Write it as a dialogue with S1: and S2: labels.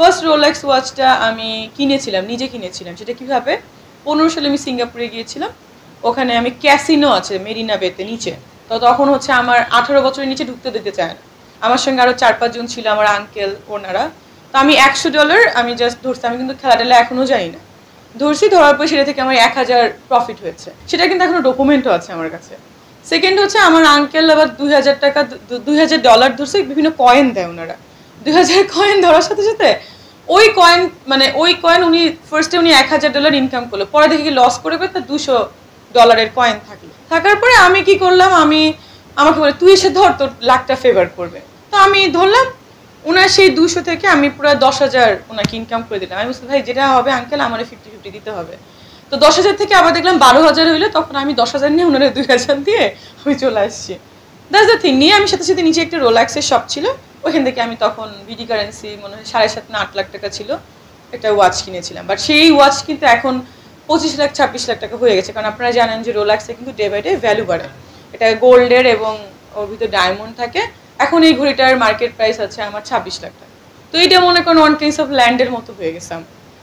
S1: First Rolex ওয়াচটা আমি কিনেছিলাম, নিজে কিনেছিলাম। সেটা কীভাবে? পনেরো সালে আমি সিঙ্গাপুরে গিয়েছিলাম। ওখানে আমি ক্যাসিনো আছে, মেরিনা বেতে, নিচে। তো তখন হচ্ছে আমার আঠারো বছরের নিচে ঢুকতে দিতে চায় না। আমার সঙ্গে আরও চার পাঁচজন ছিল আমার আঙ্কেল ওনারা। তো আমি একশো ডলার আমি জাস্ট ধরছি। আমি কিন্তু খেলা টেলা এখনও জানি না। ধরছি, ধরার পর সেটা থেকে আমার এক হাজার প্রফিট হয়েছে। সেটা কিন্তু এখনও ডকুমেন্টও আছে আমার কাছে। সেকেন্ড হচ্ছে আমার আঙ্কেল আবার দুই হাজার টাকা দুই হাজার ডলার ধরছে। বিভিন্ন কয়েন দেয় ওনারা। দুই হাজার কয়েন ধরার সাথে সাথে ওই কয়েন মানে ওই কয়েন উনি ফার্স্টে উনি এক হাজার ডলার ইনকাম করল। পরে দেখি লস করে তার দুশো ডলারের কয়েন থাকল। থাকার পরে আমি কি করলাম, আমি আমাকে বলে, তুই এসে ধর, তোর লাখটা ফেভার করবে। তো আমি ধরলাম ওনার সেই দুশো থেকে আমি পুরো দশ হাজার ওনাকে ইনকাম করে দিলাম। আমি বলছি, ভাই, যেটা হবে আঙ্কেল আমার ফিফটি ফিফটি দিতে হবে। তো দশ হাজার থেকে আবার দেখলাম বারো হাজার হইল, তখন আমি দশ হাজার নিয়ে ওনারা দুই হাজার দিয়ে আমি চলে আসছি। দ্যাটস দ্য থিং নিয়ে আমি সাথে সাথে নিচে একটা রোলাক্সের শপ ছিল। ওইখান থেকে আমি তখন বিডি কারেন্সি মনে হয় সাড়ে সাত না আট লাখ টাকা ছিল, একটা ওয়াচ কিনেছিলাম। বাট সেই ওয়াচ কিন্তু এখন পঁচিশ লাখ, ছাব্বিশ লাখ টাকা হয়ে গেছে। কারণ আপনারা জানেন যে রোলাক্সে কিন্তু ডে বাই ডে ভ্যালু বাড়ে। এটা গোল্ডের এবং ওর ভিতরে ডায়মন্ড থাকে। এখন এই ঘড়িটার মার্কেট প্রাইস আছে আমার ছাব্বিশ লাখ টাকা। তো এইটা মনে করেন ওয়ান কেস অফ ল্যান্ডের মতো হয়ে গেছে আমার।